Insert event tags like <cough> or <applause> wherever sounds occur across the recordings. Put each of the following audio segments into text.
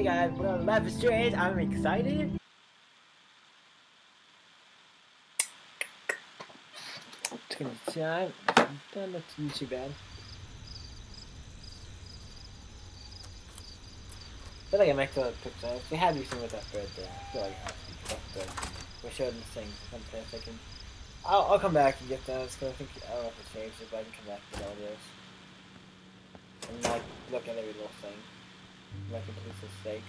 Hey guys, we're on Life Strange. I'm excited. The time. Not not too bad. I feel like I make the picture. They had to be with that bird there. I feel like it has to but we're showing the thing for a second. I'll, I'll come back and get those because I think I don't know if it changed it, but I can come back and get all those. And like look at every little thing. Like a piece of steak.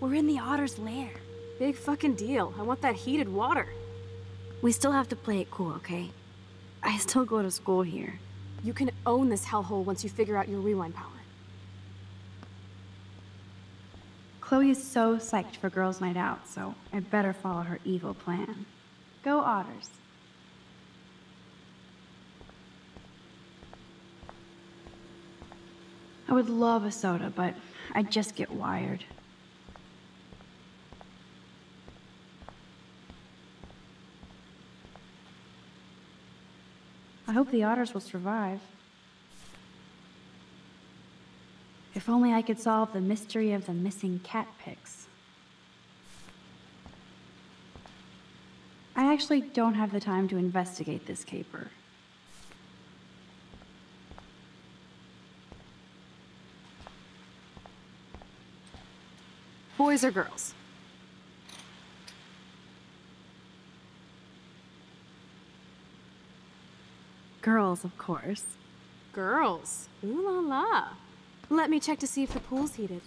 We're in the otter's lair. Big fucking deal. I want that heated water. We still have to play it cool, okay? I still go to school here. You can own this hellhole once you figure out your rewind power. Chloe is so psyched for girls' night out, so I better follow her evil plan. Go Otters. I would love a soda, but I just get wired. I hope the otters will survive. If only I could solve the mystery of the missing cat pics. I actually don't have the time to investigate this caper. Boys or girls? Girls, of course. Girls. Ooh la la. Let me check to see if the pool's heated.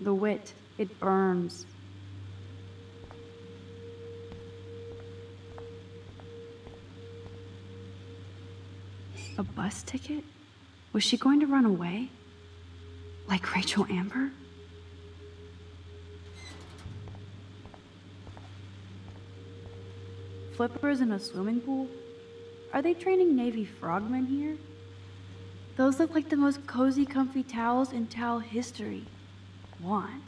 The wit, it burns. A bus ticket? Was she going to run away? Like Rachel Amber? Flippers in a swimming pool? Are they training Navy frogmen here? Those look like the most cozy, comfy towels in towel history. Want?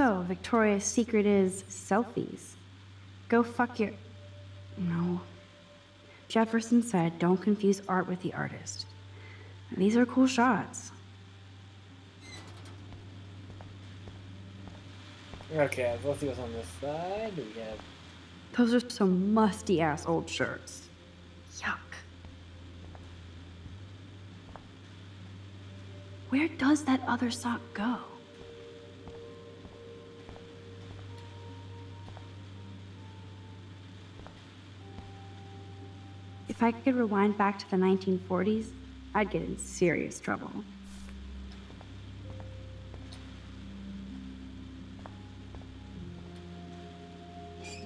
So, Victoria's secret is selfies. Go fuck your. No. Jefferson said, don't confuse art with the artist. These are cool shots. Okay, both of us on this side. We have Those are some musty ass old shirts. Yuck. Where does that other sock go? If I could rewind back to the 1940s, I'd get in serious trouble.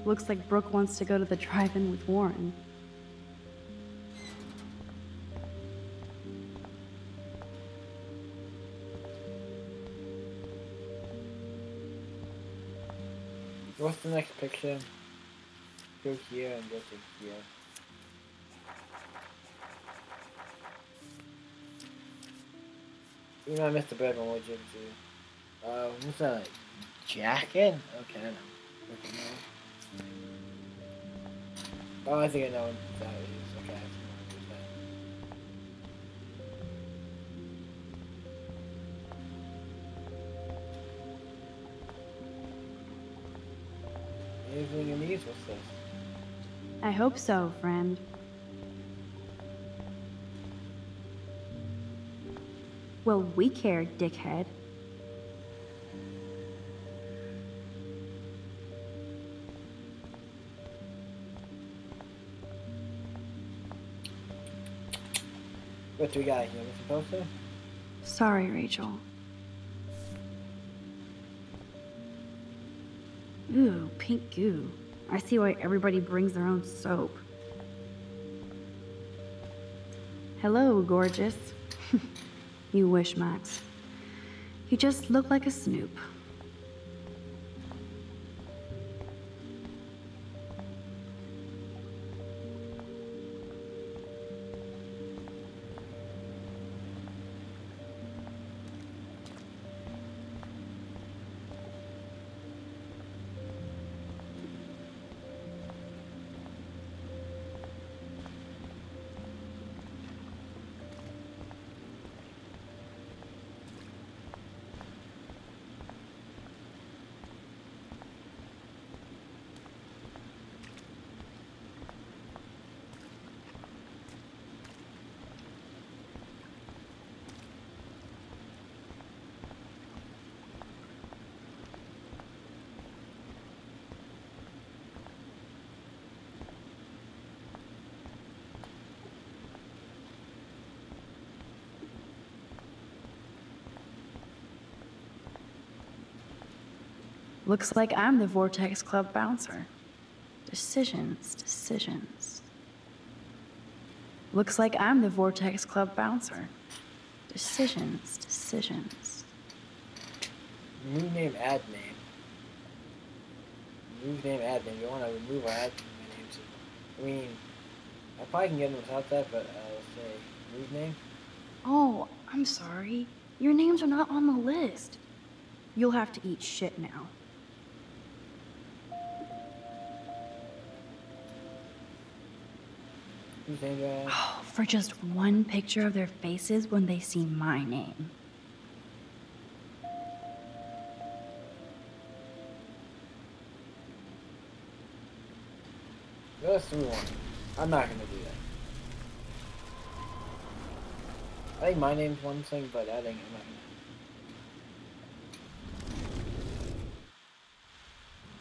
Looks like Brooke wants to go to the drive-in with Warren. What's the next picture? Go here and go to here. You know, I missed the bird one, what you do? Uh, what's that? Like? Jacket? Okay, I know. No. Oh, I think I know what that is. Okay, I that. Anything in these? What's this? I hope so, friend. Well, we care, dickhead. What do we got here? What's supposed to? Sorry, Rachel. Ooh, pink goo. I see why everybody brings their own soap. Hello, gorgeous. You wish, Max. You just look like a snoop. Looks like I'm the Vortex Club bouncer. Decisions, decisions. Looks like I'm the Vortex Club bouncer. Decisions, decisions. New name, add name. Move name, add name. You want to remove our ad. I mean, I probably can get them without that, but uh, I'll say move name. Oh, I'm sorry. Your names are not on the list. You'll have to eat shit now. Oh, <sighs> for just one picture of their faces when they see my name. Let's do one. I'm not gonna do that. I think my name's one thing, but adding I'm not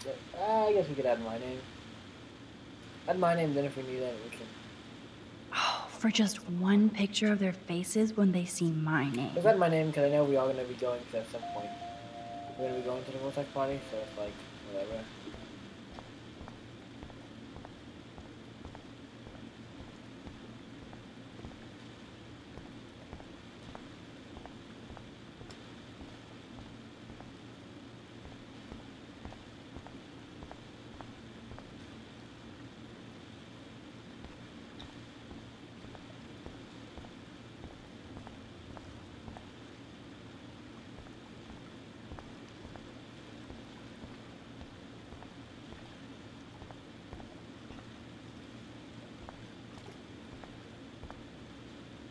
gonna. Uh, I guess we could add my name. Add my name, then if we need it, we can. For just one picture of their faces when they see my name. Is that my name because I know we are gonna be going to at some point. We're gonna be going to the Vortex party, so it's like whatever.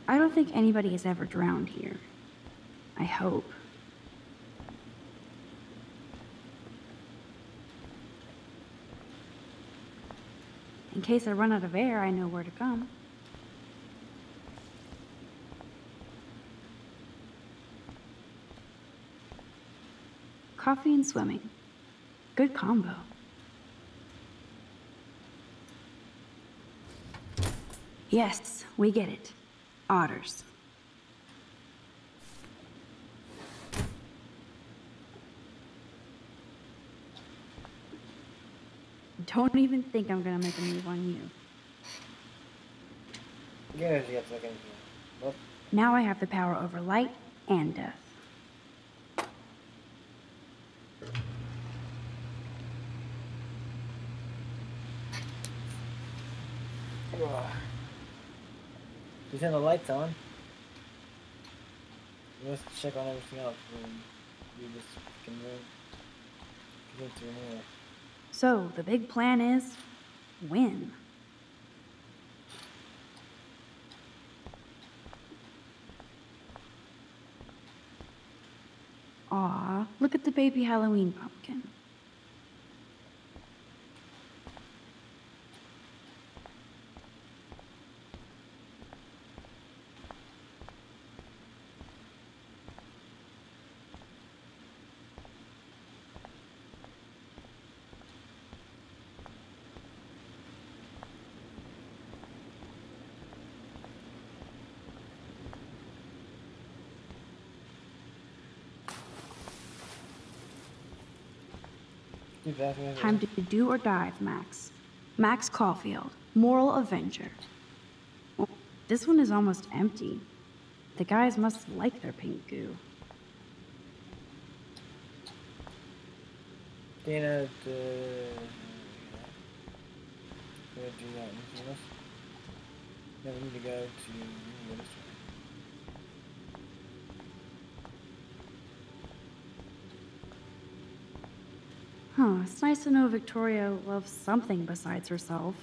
I don't think anybody has ever drowned here. I hope. In case I run out of air, I know where to come. Coffee and swimming. Good combo. Yes, we get it. Otters. Don't even think I'm gonna make a move on you. Yeah, you have to look into it. Well, Now I have the power over light and death. ugh. You turn the lights on. Let's check on everything else. We just can move. So, the big plan is win. Aw, look at the baby Halloween pumpkin. Time to do or die, Max. Max Caulfield, Moral Avenger. Well, this one is almost empty. The guys must like their pink goo. Dana, uh, the... Do that. Anything else? No, we need to go to... we need to go this way. Huh, it's nice to know Victoria loves something besides herself.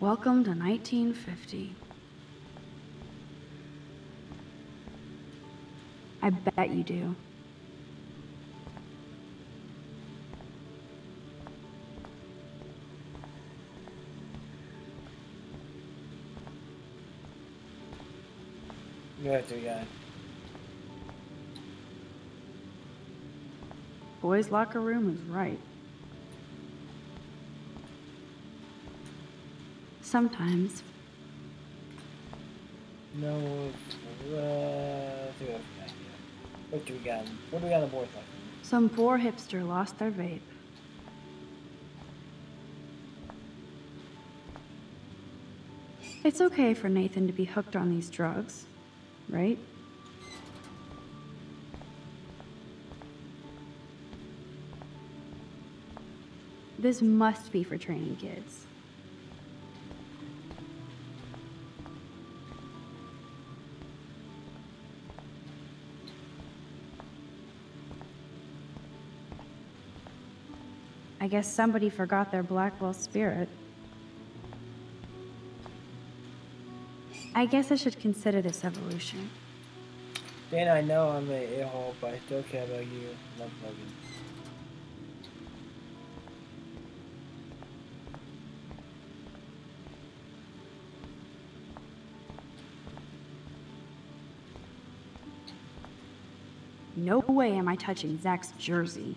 Welcome to 1950. I bet you do. Go ahead, to guy. Boys' locker room is right. Sometimes. No, uh, let's go from that, yeah. What do we got? What do we got on the board? Like? Some poor hipster lost their vape. It's okay for Nathan to be hooked on these drugs, right? This must be for training kids. I guess somebody forgot their Blackwell spirit. I guess I should consider this evolution. Dana, I know I'm an a-hole, but I still care about you. Love Logan. No way am I touching Zach's jersey.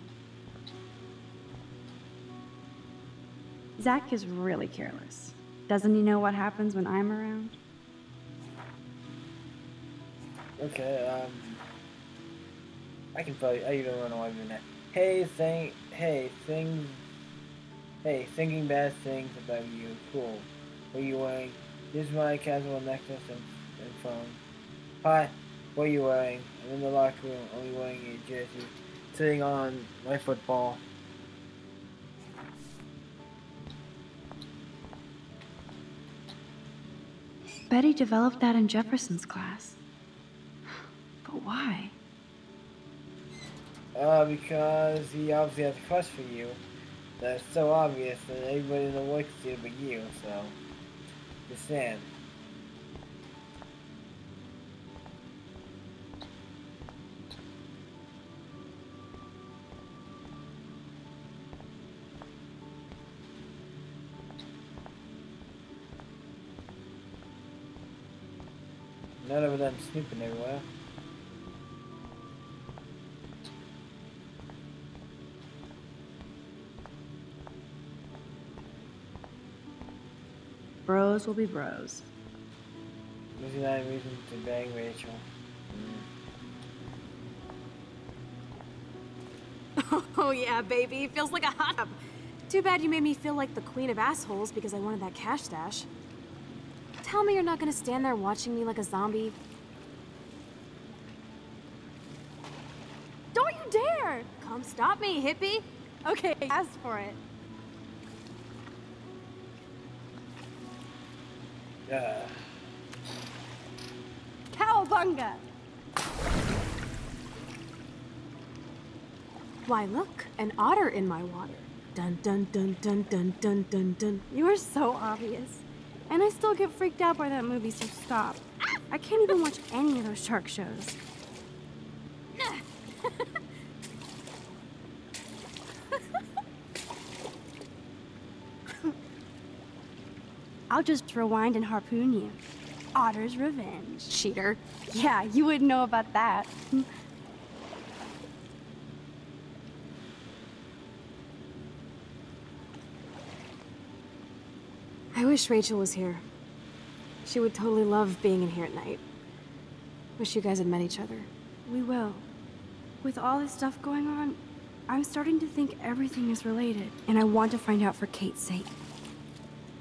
Zach is really careless. Doesn't he know what happens when I'm around? Okay, um... I can probably, I even run away from that. Hey, think, hey, things, hey, thinking bad things about you. Cool. What are you wearing? This is my casual necklace and, and phone. Hi, what are you wearing? I'm in the locker room, only wearing a jersey. Sitting on my football. Betty developed that in Jefferson's class. But why? Uh, because he obviously has a crush for you. That's so obvious that everybody in the world can see it but you, so. Just saying. None of them snooping everywhere. Bros will be bros. There's not a reason to bang Rachel. <laughs> Oh yeah, baby. Feels like a hot tub. Too bad you made me feel like the queen of assholes because I wanted that cash stash. Tell me you're not gonna stand there watching me like a zombie. Don't you dare! Come stop me, hippie! Okay, ask for it. Uh, Cowabunga! Why, look, an otter in my water. Dun dun dun dun dun dun dun dun. You are so obvious. And I still get freaked out by that movie, so stop. I can't even watch any of those shark shows. I'll just rewind and harpoon you. Otter's revenge. Cheater. Yeah, you wouldn't know about that. I wish Rachel was here. She would totally love being in here at night. Wish you guys had met each other. We will. With all this stuff going on, I'm starting to think everything is related, and I want to find out for Kate's sake.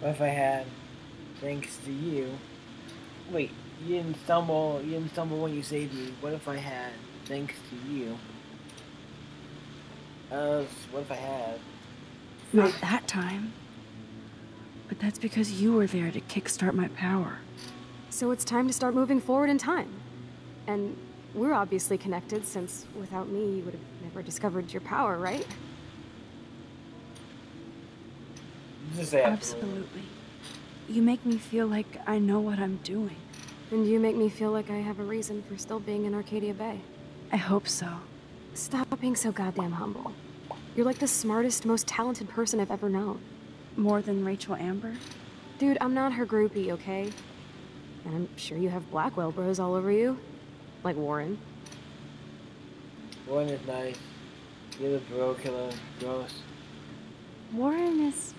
What if I had, thanks to you? Wait, you didn't stumble. You didn't stumble when you saved me. What if I had, thanks to you? Uh, what if I had? Not that time. But that's because you were there to kickstart my power. So it's time to start moving forward in time. And we're obviously connected, since without me, you would have never discovered your power, right? Just absolutely. Absolutely. You make me feel like I know what I'm doing. And you make me feel like I have a reason for still being in Arcadia Bay. I hope so. Stop being so goddamn humble. You're like the smartest, most talented person I've ever known. More than Rachel Amber? Dude, I'm not her groupie, okay? And I'm sure you have Blackwell bros all over you. Like Warren. Warren is nice. You're the bro killer. Gross. Warren is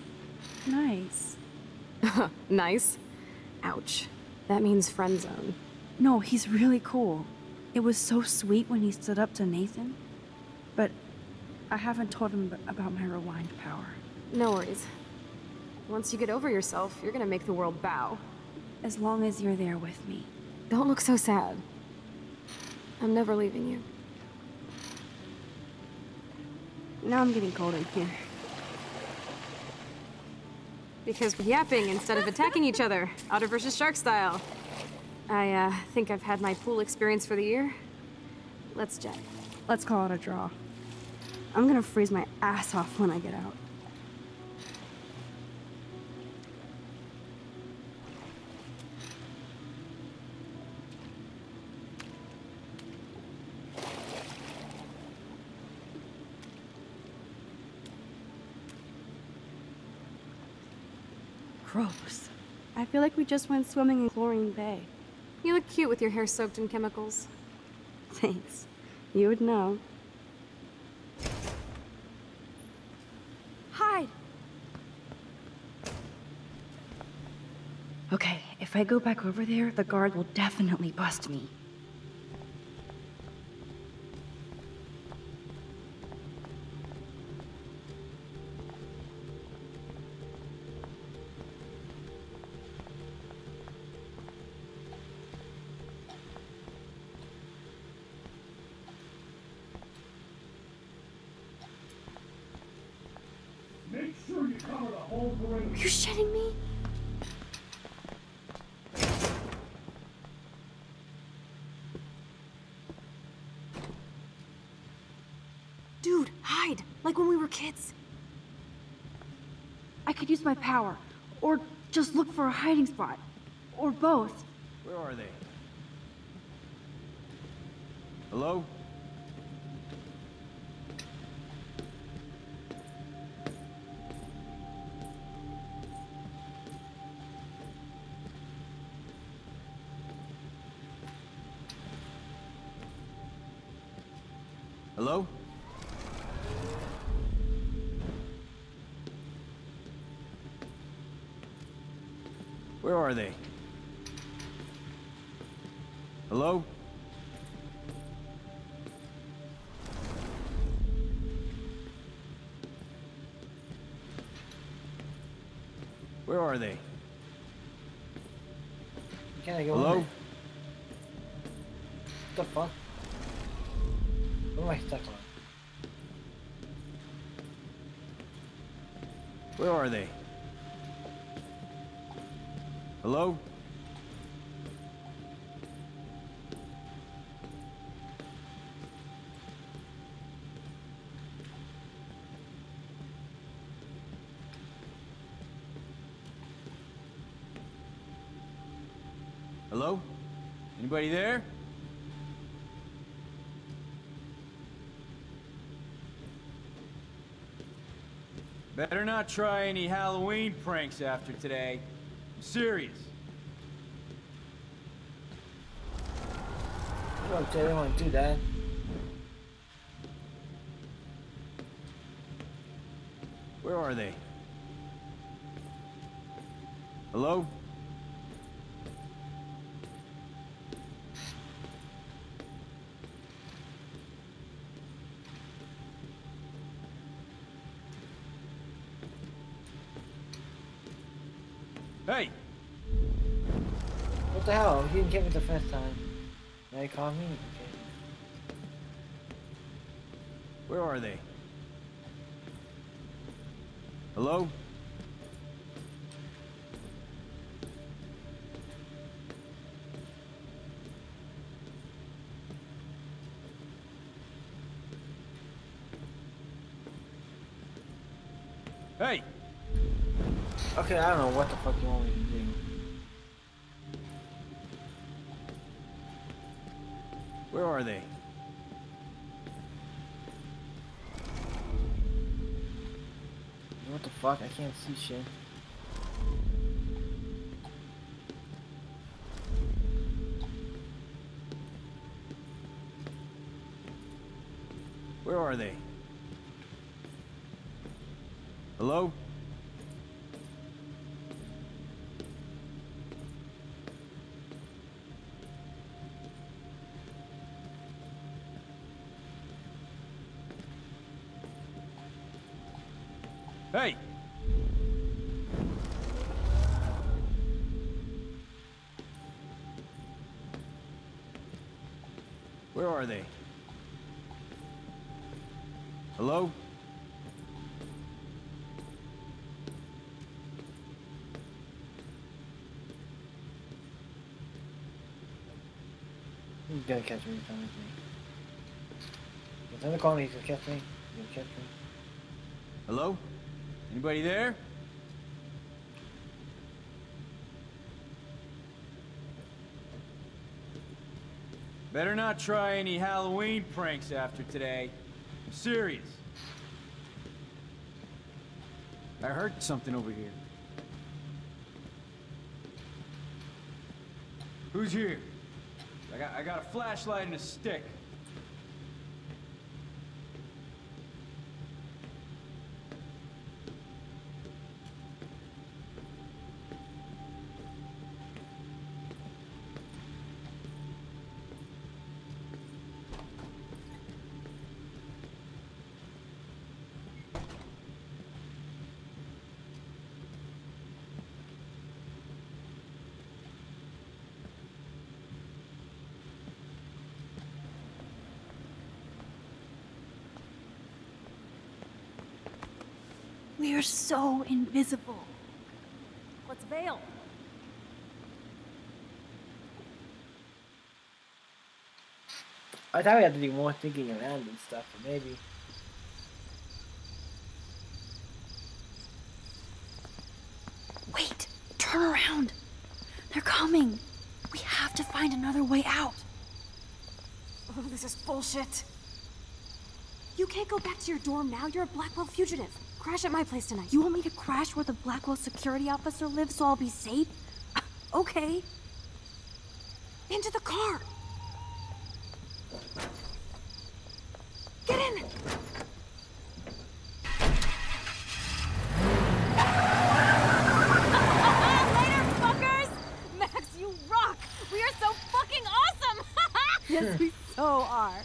nice. <laughs> nice. Ouch. That means friend zone. No, he's really cool. It was so sweet when he stood up to Nathan. But I haven't told him about my rewind power. No worries. Once you get over yourself, you're gonna make the world bow. As long as you're there with me. Don't look so sad. I'm never leaving you. Now I'm getting cold in here. Because we're yapping instead of attacking each other, Otter versus Shark style. I, uh, think I've had my pool experience for the year. Let's jet. Let's call it a draw. I'm gonna freeze my ass off when I get out. Gross. I feel like we just went swimming in Chlorine Bay. You look cute with your hair soaked in chemicals. Thanks. You would know. Hide! Okay, if I go back over there, the guard will definitely bust me. Power, or just look for a hiding spot, or both. Where are they? Hello? Hello? Where are they? Hello? Where are they? Can I go Hello? What the fuck? What am I stuck on? Where are they? Hello? Hello? Anybody there? Better not try any Halloween pranks after today. I'm serious. Jay, they want to do that. Where are they? Hello? Hey! What the hell? He didn't get me the first time. Now he called me? Okay. Where are they? Hello? Hey! Okay, I don't know what the fuck you want me to do. Where are they? What the fuck? I can't see shit. Where are they? Hey! Where are they? Hello? He's gonna catch me. Gonna catch me. He's gonna call me. Gonna catch me. He's gonna catch me. Hello? Anybody there? Better not try any Halloween pranks after today. I'm serious. I heard something over here. Who's here? I got, I got a flashlight and a stick. We are so invisible. Let's bail. I thought we had to do more thinking around and stuff, but maybe. Wait, turn around. They're coming. We have to find another way out. Oh, this is bullshit. You can't go back to your dorm now. You're a Blackwell fugitive. Crash at my place tonight. You want me to crash where the Blackwell security officer lives so I'll be safe? <laughs> Okay. Into the car. Get in. <laughs> Later, fuckers. Max, you rock. We are so fucking awesome. <laughs> Yes, we so are.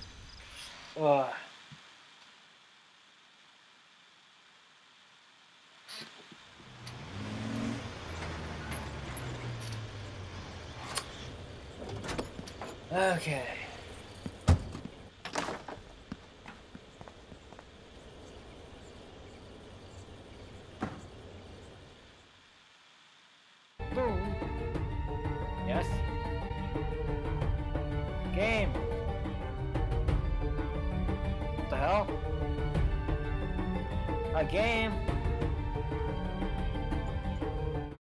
Okay.